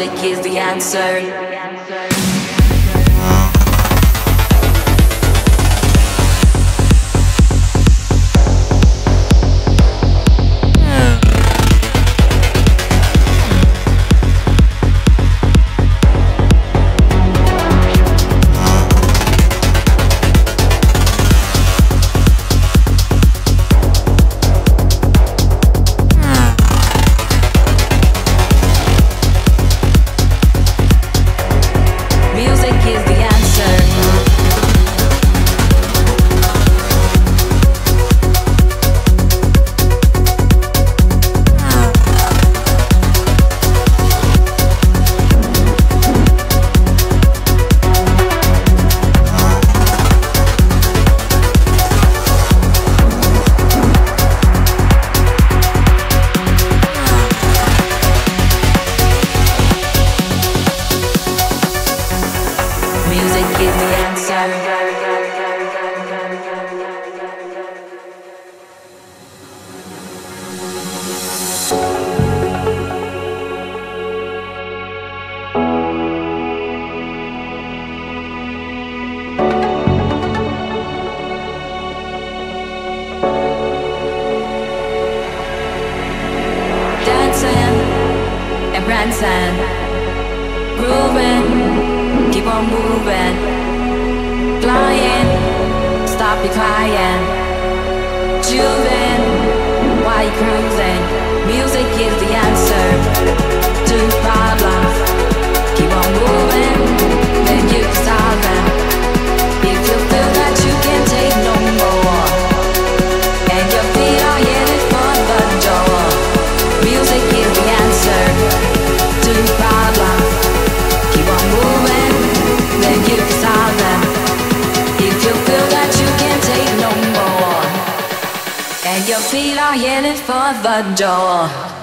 Music is the answer. The door.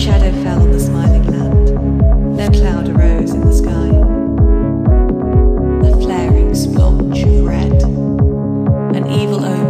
shadow fell on the smiling land. No cloud arose in the sky. A flaring splotch of red. An evil omen.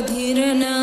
धीरना